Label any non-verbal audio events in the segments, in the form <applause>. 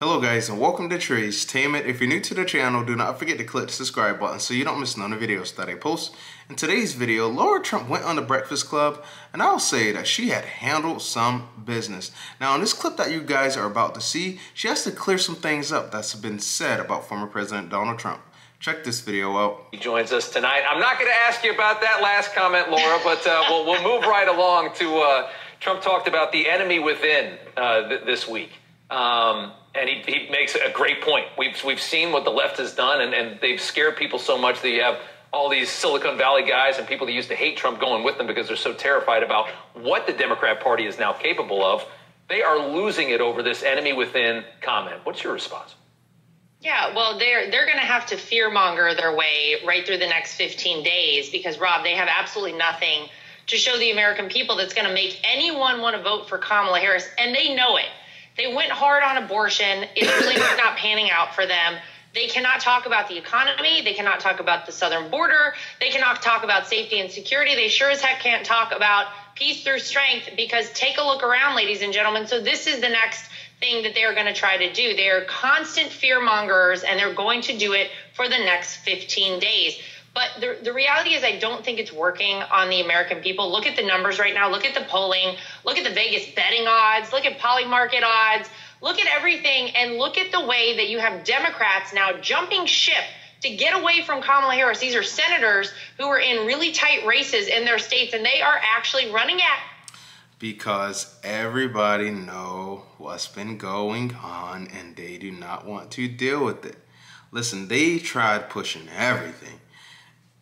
Hello guys and welcome to Tracetainment. If you're new to the channel, do not forget to click the subscribe button so you don't miss none of the videos that I post. In today's video, Lara Trump went on the Breakfast Club and I'll say that she had handled some business. Now in this clip that you guys are about to see, she has to clear some things up that's been said about former President Donald Trump. Check this video out. He joins us tonight. I'm not going to ask you about that last comment, Laura, but uh, we'll, we'll move right along to uh, Trump talked about the enemy within uh, th this week. Um, and he, he makes a great point. We've, we've seen what the left has done, and, and they've scared people so much that you have all these Silicon Valley guys and people that used to hate Trump going with them because they're so terrified about what the Democrat Party is now capable of. They are losing it over this enemy within comment. What's your response? Yeah, well, they're they're going to have to fearmonger their way right through the next 15 days because Rob, they have absolutely nothing to show the American people that's going to make anyone want to vote for Kamala Harris, and they know it. They went hard on abortion. It's really not panning out for them. They cannot talk about the economy. They cannot talk about the southern border. They cannot talk about safety and security. They sure as heck can't talk about peace through strength because take a look around, ladies and gentlemen. So, this is the next thing that they're going to try to do. They are constant fear mongers and they're going to do it for the next 15 days. But the, the reality is, I don't think it's working on the American people. Look at the numbers right now. Look at the polling. Look at the Vegas betting odds. Look at Polymarket odds. Look at everything and look at the way that you have Democrats now jumping ship to get away from Kamala Harris. These are senators who are in really tight races in their states, and they are actually running at because everybody know what's been going on and they do not want to deal with it. Listen, they tried pushing everything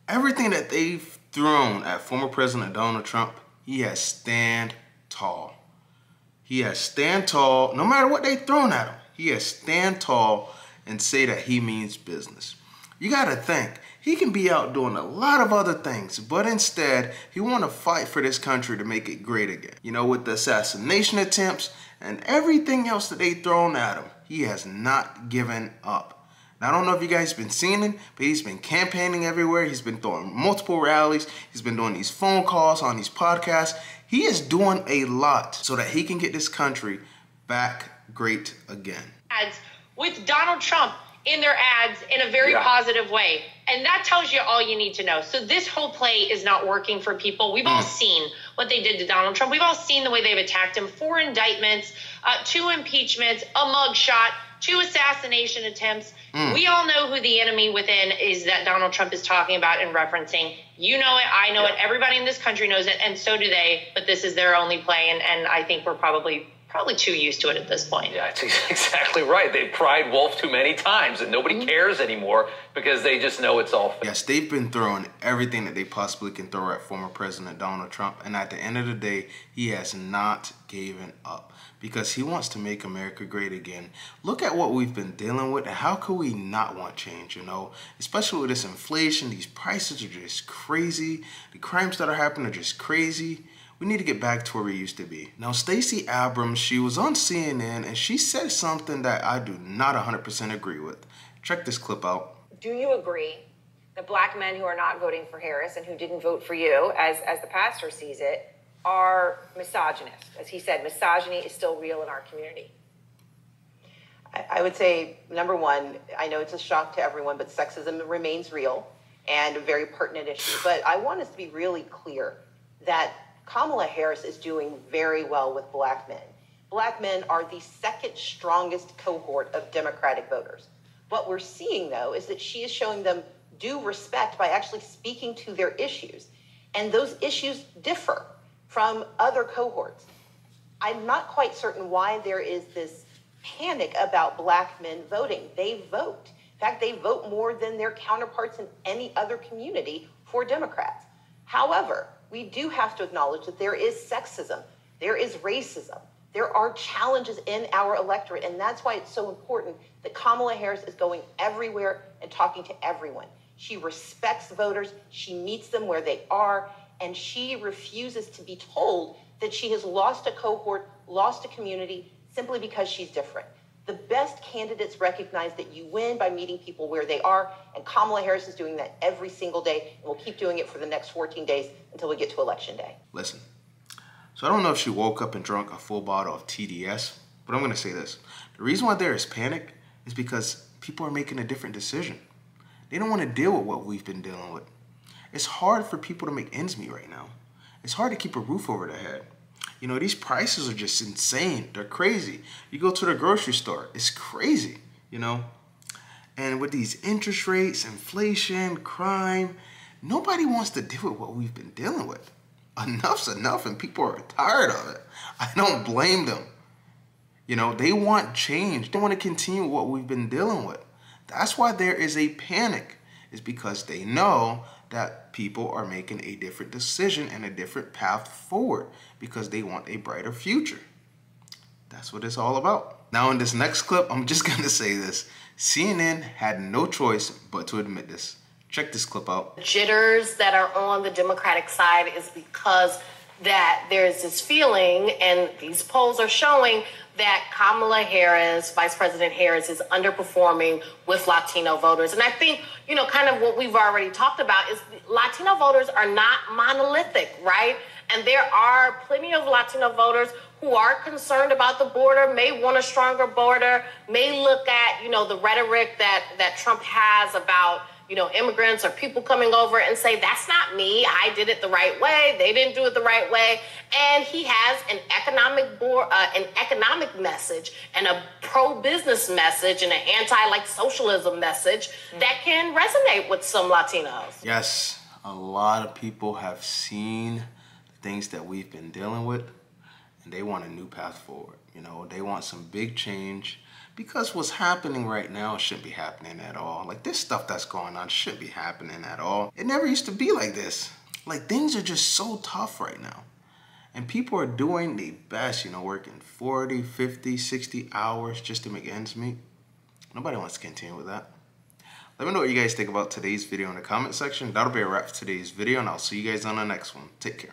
everything that they've thrown at former President Donald Trump, he has stand tall. He has stand tall, no matter what they thrown at him. He has stand tall and say that he means business. You got to think, he can be out doing a lot of other things, but instead, he want to fight for this country to make it great again. You know, with the assassination attempts and everything else that they thrown at him, he has not given up. Now, I don't know if you guys been seeing him, but he's been campaigning everywhere. He's been throwing multiple rallies. He's been doing these phone calls on these podcasts. He is doing a lot so that he can get this country back great again. Ads with Donald Trump in their ads in a very yeah. positive way. And that tells you all you need to know. So this whole play is not working for people. We've all mm. seen what they did to Donald Trump. We've all seen the way they've attacked him. Four indictments, uh, two impeachments, a mugshot two assassination attempts. Mm. We all know who the enemy within is that Donald Trump is talking about and referencing. You know it, I know yeah. it, everybody in this country knows it, and so do they. But this is their only play, and, and I think we're probably probably too used to it at this point. Yeah, <laughs> it's exactly right. They've pried wolf too many times, and nobody mm-hmm. cares anymore because they just know it's all. Yes, they've been throwing everything that they possibly can throw at former President Donald Trump, and at the end of the day, he has not given up because he wants to make America great again. Look at what we've been dealing with, how could we not want change? You know, especially with this inflation, these prices are just crazy. The crimes that are happening are just crazy we need to get back to where we used to be. Now, Stacey Abrams, she was on CNN and she said something that I do not 100% agree with. Check this clip out. Do you agree that black men who are not voting for Harris and who didn't vote for you, as, as the pastor sees it, are misogynist? As he said, misogyny is still real in our community. I would say, number one, I know it's a shock to everyone, but sexism remains real and a very pertinent issue. But I want us to be really clear that Kamala Harris is doing very well with black men. Black men are the second strongest cohort of Democratic voters. What we're seeing, though, is that she is showing them due respect by actually speaking to their issues. And those issues differ from other cohorts. I'm not quite certain why there is this panic about black men voting. They vote. In fact, they vote more than their counterparts in any other community for Democrats. However, we do have to acknowledge that there is sexism, there is racism, there are challenges in our electorate. And that's why it's so important that Kamala Harris is going everywhere and talking to everyone. She respects voters, she meets them where they are, and she refuses to be told that she has lost a cohort, lost a community simply because she's different. The best candidates recognize that you win by meeting people where they are, and Kamala Harris is doing that every single day, and we'll keep doing it for the next 14 days until we get to election day. Listen, so I don't know if she woke up and drank a full bottle of TDS, But I'm going to say this. The reason why there is panic is because people are making a different decision. They don't want to deal with what we've been dealing with. It's hard for people to make ends meet right now. It's hard to keep a roof over their head. You know, these prices are just insane. They're crazy. You go to the grocery store, it's crazy, you know? And with these interest rates, inflation, crime, nobody wants to deal with what we've been dealing with. Enough's enough, and people are tired of it. I don't blame them. You know, they want change. They want to continue what we've been dealing with. That's why there is a panic, is because they know that people are making a different decision and a different path forward because they want a brighter future. That's what it's all about. Now, in this next clip, I'm just <laughs> to say this CNN had no choice but to admit this. Check this clip out. Jitters that are on the Democratic side is because that there's this feeling, and these polls are showing that Kamala Harris, Vice President Harris, is underperforming with Latino voters. And I think, you know, kind of what we've already talked about is Latino voters are not monolithic, right? And there are plenty of Latino voters who are concerned about the border, may want a stronger border, may look at, you know, the rhetoric that, that Trump has about, you know, immigrants or people coming over and say, that's not me. I did it the right way. They didn't do it the right way. And he has an economic board, uh, an economic message and a pro-business message and an anti like socialism message mm-hmm. that can resonate with some Latinos. Yes, a lot of people have seen the things that we've been dealing with and they want a new path forward. You know, they want some big change because what's happening right now shouldn't be happening at all. Like this stuff that's going on shouldn't be happening at all. It never used to be like this. Like things are just so tough right now. And people are doing the best, you know, working 40, 50, 60 hours just to make ends meet. Nobody wants to continue with that. Let me know what you guys think about today's video in the comment section. That'll be a wrap for today's video, and I'll see you guys on the next one. Take care.